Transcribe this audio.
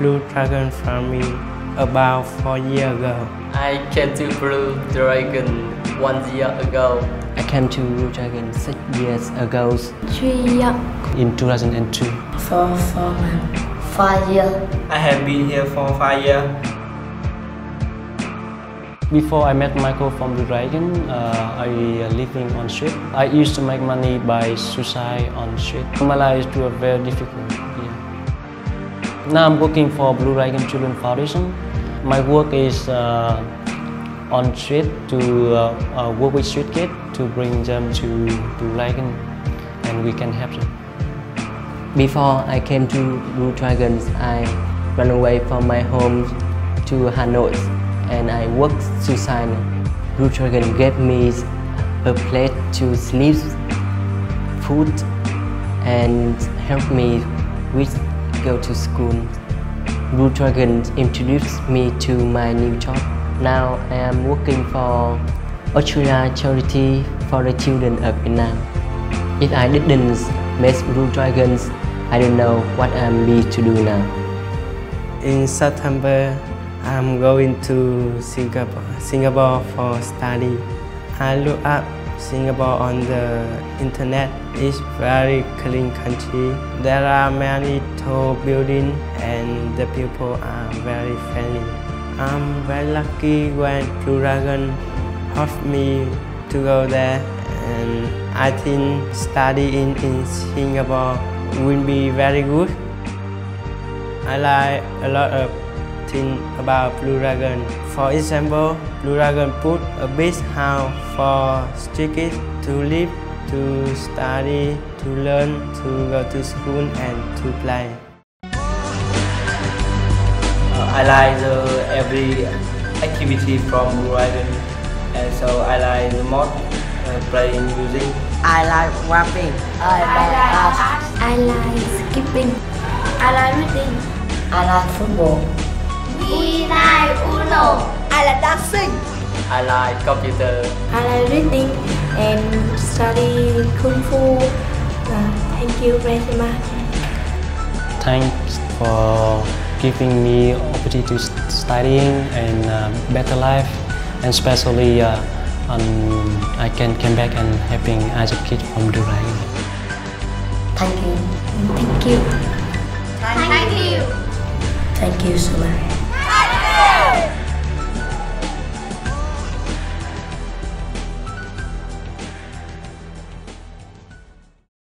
Blue Dragon Family about four years ago. I came to Blue Dragon one year ago. I came to Blue Dragon six years ago Three years. in 2002. Four, four months. Five years. I have been here for five years. Before I met Michael from Blue Dragon, uh, I uh, living on street. I used to make money by suicide on street. My life was very difficult. Now I'm working for Blue Dragon Children Foundation. My work is uh, on street to uh, uh, work with street kids to bring them to Blue Dragon and we can help them. Before I came to Blue Dragons, I ran away from my home to Hanoi and I worked to suicide. Blue Dragon gave me a place to sleep, food, and helped me with go to school. Blue Dragon introduced me to my new job. Now I am working for Australia Charity for the Children of Vietnam. If I didn't meet Blue Dragons, I don't know what I'm be to do now. In September, I'm going to Singapore, Singapore for study. I look up Singapore on the internet. is very clean country. There are many tall buildings and the people are very friendly. I'm very lucky when Blue Dragon me to go there and I think studying in Singapore will be very good. I like a lot of things about Blue Dragon. For example, Blue Dragon put a big house for students to live, to study, to learn, to go to school and to play. Uh, I like the every activity from Blue Dragon and so I like the most uh, playing music. I like rapping. I like art. I like skipping. I like reading. I like football. We like Uno. I like dancing. I like computer. I like reading and study Kung Fu. Uh, thank you very much. Thanks for giving me opportunity to st- studying and uh, better life, and especially uh, um, I can come back and helping as a kid from Blue Dragon. Thank you. Thank you. Thank you. Thank you so much.